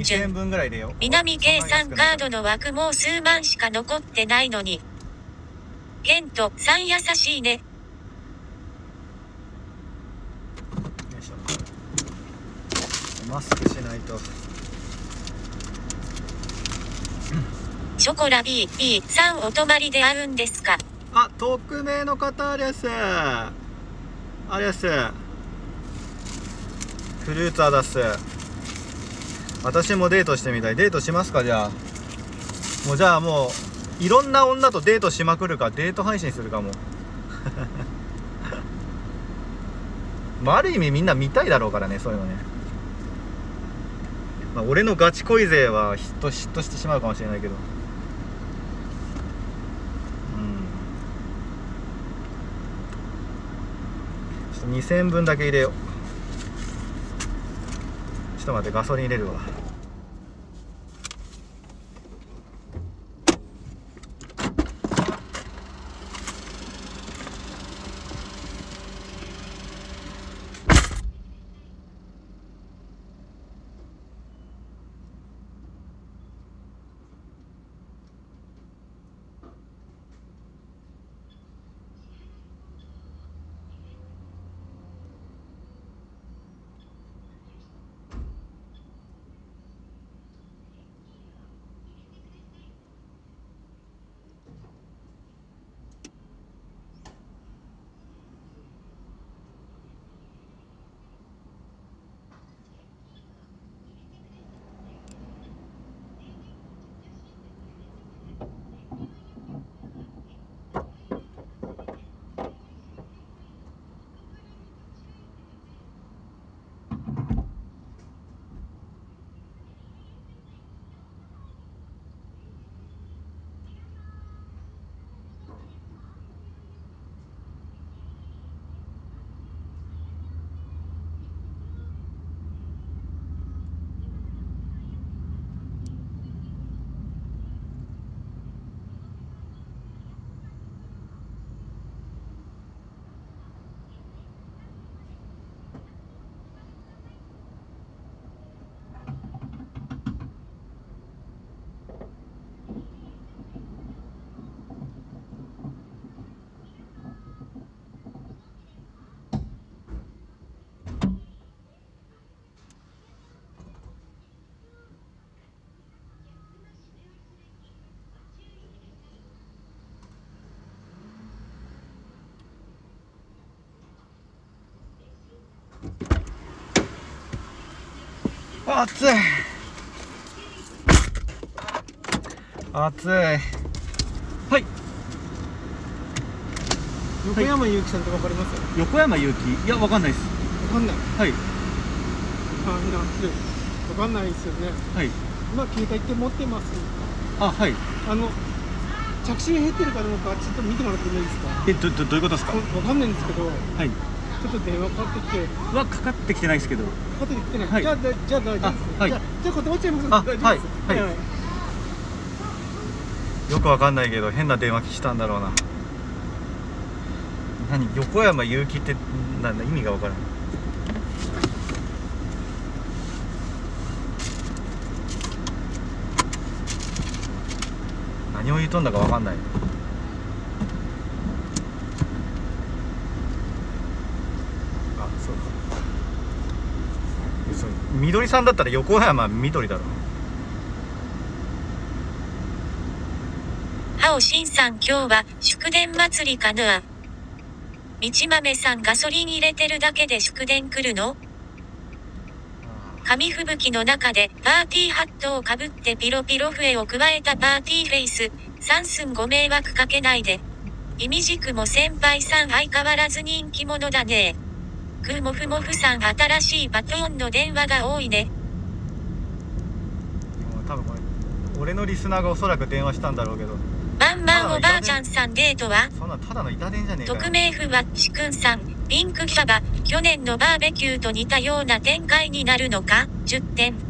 2000順。分ぐらい入れよ。う南計算カードの枠もう数万しか残ってないのに。ケントさん優しいね。よいしょ。マスクしないと。ショコラ B、B さんお泊まりで会うんですか。あ匿名の方です。ありです。フルーツアダス私もデートしてみたい。デートしますか？じゃあ。もうじゃあもういろんな女とデートしまくるか。デート配信するかも。まあある意味みんな見たいだろうからねそういうのね。まあ、俺のガチ恋勢は嫉妬嫉妬してしまうかもしれないけど。うん。ちょっと2000分だけ入れよう。ちょっと待ってガソリン入れるわ。暑い。暑い。はい。横山由紀さんってわかります？横山由紀いやわかんないです。わかんない。はい。あみんなわかんないですよね。はい。今携帯って持ってます？あはい。あの着信減ってるかどうかちょっと見てもらってもいいですか？えどどどういうことですか？わわかんないんですけど。はいちょっと電話かかってきてはかかってきてないですけど。かかってきてない、はい。じゃあだじゃあ大丈夫はい。じゃあじゃあ断っちゃいますあ大丈夫です。はいはい。よくわかんないけど変な電話来たんだろうな。何？横山由紀ってなんだ？意味がわからない何を言うとんだかわかんないあそうかそうみどりさんだったら横山みどりだろハオシンさん今日は祝電祭りかな？道豆さんガソリン入れてるだけで祝電来るの？紙吹雪の中でパーティーハットをかぶってピロピロ笛を加えたパーティーフェイス。サンスンご迷惑かけないで。イミジクも先輩さん相変わらず人気者だね。クーモフモフさん新しいバトンの電話が多いね。多分これ俺のリスナーがおそらく電話したんだろうけどまんまんおばあちゃんさんデートは？そんなただの板電じゃねえ匿名不はしくんさん、ピンクキャバ、去年のバーベキューと似たような展開になるのか ?10 点。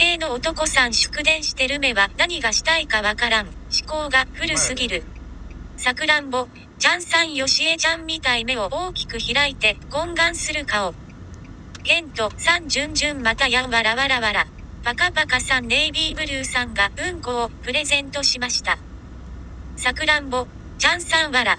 形の男さん祝電してる目は何がしたいかわからん。思考が古すぎる。さくらんぼ。ちゃんさんよしえちゃんみたい目を大きく開いて懇願する顔。ケントさんじゅんじゅんまたやんわらわらわら。パカパカさんネイビーブルーさんがうんこをプレゼントしました。さくらんぼ。ちゃんさんわら。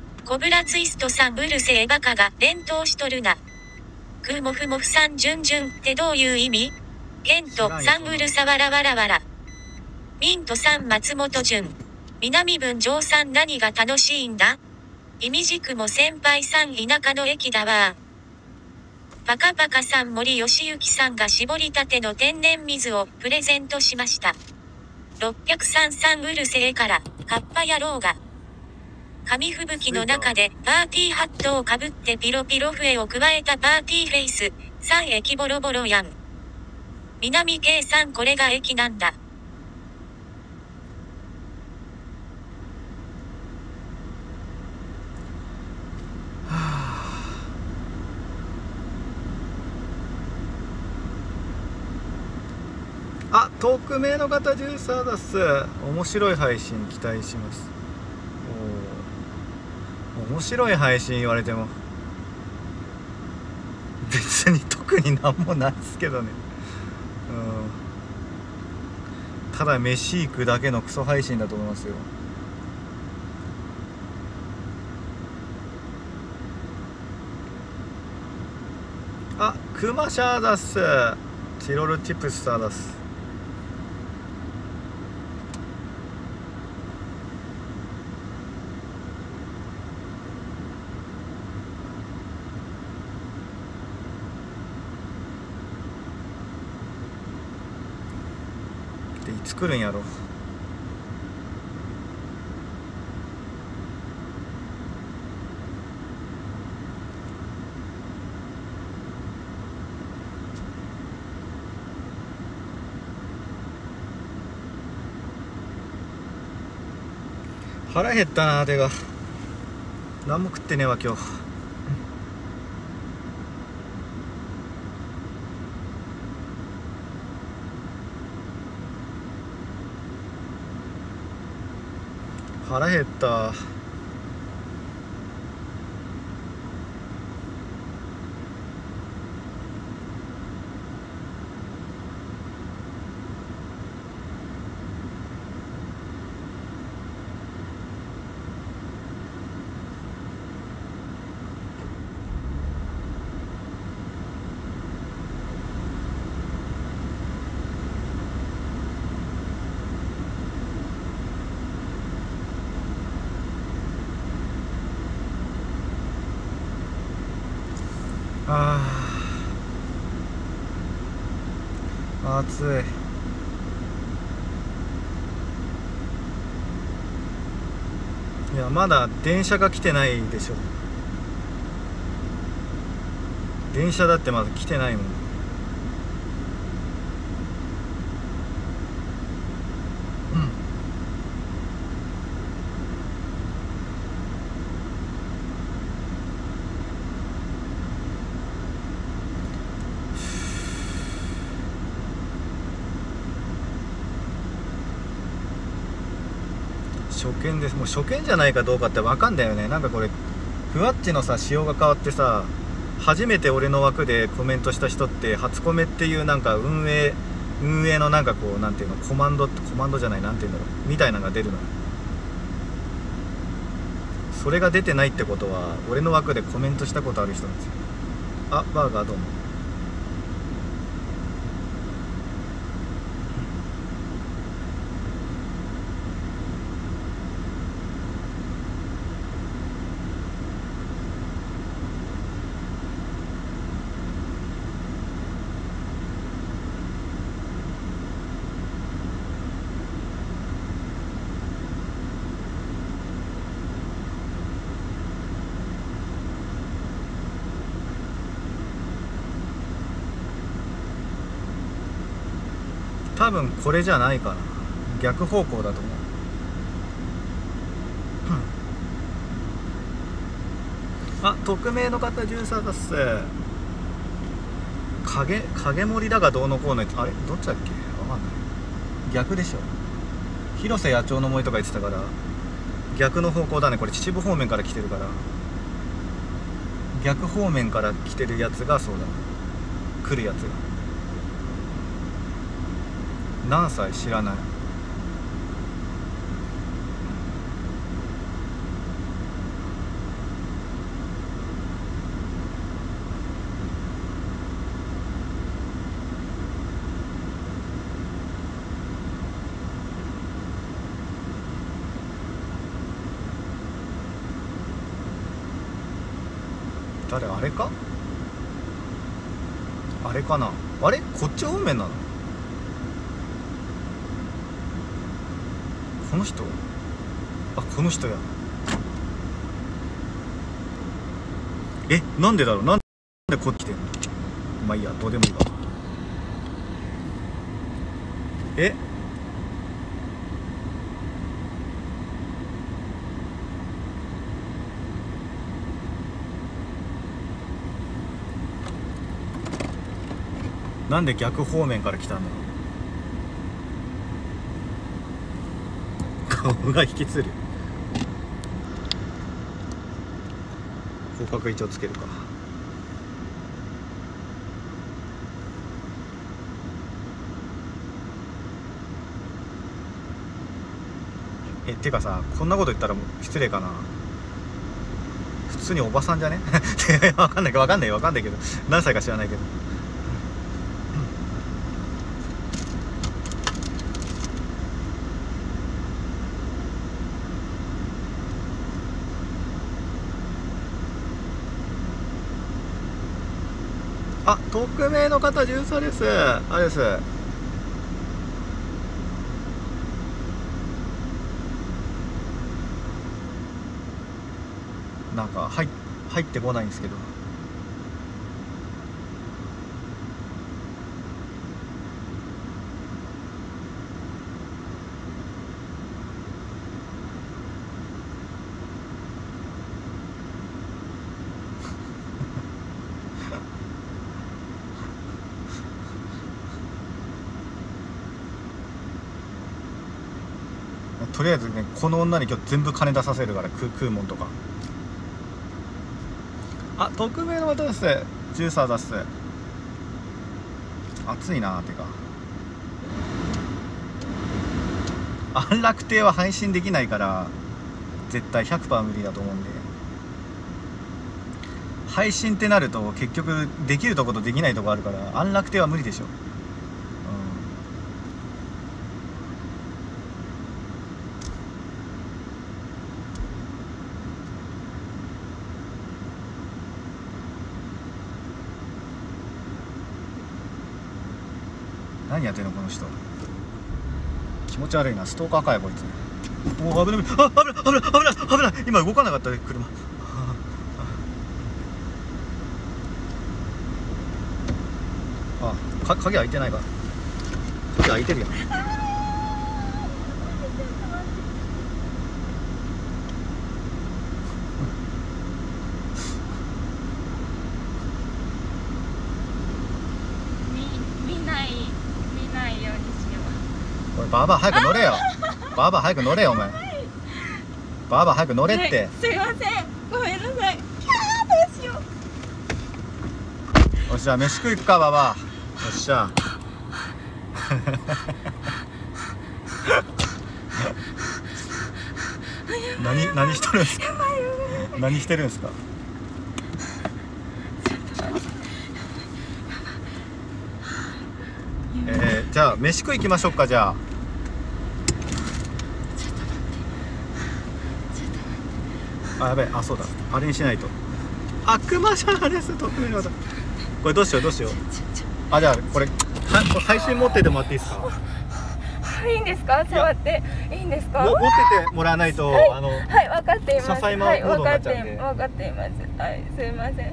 コブラツイストさんうるせえバカが連投しとるな。クーモフモフさんじゅんじゅんってどういう意味？ケントさんうるさわらわらわらミントさん松本潤南分上さん何が楽しいんだ？いみじくも先輩さん田舎の駅だわ。パカパカさん森義行さんが絞りたての天然水をプレゼントしました。603さんうるせえからカッパ野郎が紙吹雪の中でパーティーハットをかぶってピロピロ笛を加えたパーティーフェイス。さん駅ボロボロやん。南圭さんこれが駅なんだ。あ匿名の方ジューサーだっす面白い配信期待します面白い配信言われても。別に特になんもないっすけどね。うん。ただ飯行くだけのクソ配信だと思いますよ。あクマシャーだっす。チロルチップスターだっすでいつ来るんやろ。腹減ったなてか何も食ってねえわ今日。腹減った。あ。暑い。いやまだ電車が来てないでしょ。電車だってまだ来てないもん。見です。もう初見じゃないかどうかって分かんだよね。なんかこれふわっちのさ仕様が変わってさ初めて俺の枠でコメントした人って初コメっていうなんか運営運営のなんかこうなんていうのコマンドってコマンドじゃない何ていうんだろうみたいなのが出るのそれが出てないってことは俺の枠でコメントしたことある人なんですよ。あバーガーどうも。多分これじゃないかな。逆方向だと思う。あ匿名の方13だっす影影盛りだがどうのこうの。あれ？どっちだっけ？わかんない。逆でしょ。広瀬野鳥の森とか言ってたから。逆の方向だね。これ秩父方面から来てるから。逆方面から来てるやつがそうだ来るやつが。何歳知らない？誰？あれか？あれかな？あれ？こっち方面なの？この人？あこの人や。えなんでだろう？なんでこっち来てんの？まあいいやどうでもいいわ。え？なんで逆方面から来たんだろう？顔が引きつる。広角一応つけるか。えっていうかさこんなこと言ったら失礼かな。普通におばさんじゃね？わかんないわかんないわかんないけど。何歳か知らないけど。あ、匿名の方巡査です。あれです。なんか入入ってこないんですけど。とりあえずねこの女に今日全部金出させるから食うもんとか。あ匿名の方です。ジューサー出す。暑いなーてか。安楽亭は配信できないから絶対100%無理だと思うんで。配信ってなると結局できるとことできないとこあるから安楽亭は無理でしょ。何やってんのこの人。気持ち悪いな。ストーカーかよこいつ。おお危ない。あ危ない。危ない。危ない。危ない。今動かなかったね車。あか鍵開いてないか。鍵開いてるやん見見ない見ないようにしよおいバーバー早く乗れよ。バーバー早く乗れよお前。バーバー早く乗うれって、はい。すいません。ごめんなさい。キャーどうしよう。よっしゃ飯食い行くかバーバーよっしゃ。何何しとるんですか？何してるんですか？えー、じゃあ飯食い行きましょうかじゃああやべえあそうだ。あれにしないと。悪魔じゃないです得意の技これどうしようどうしよう。あじゃあこれはこれ配信持っててもらっていいですか？いいんですか？触って。いいんですか？も持っててもらわないと、あのはい分かっています。はい分かってっちゃうんで。分かっています。はいすいません。う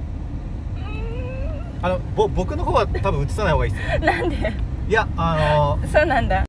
あのぼ僕の方は多分映さない方がいいですなんで？いやあのそうなんだ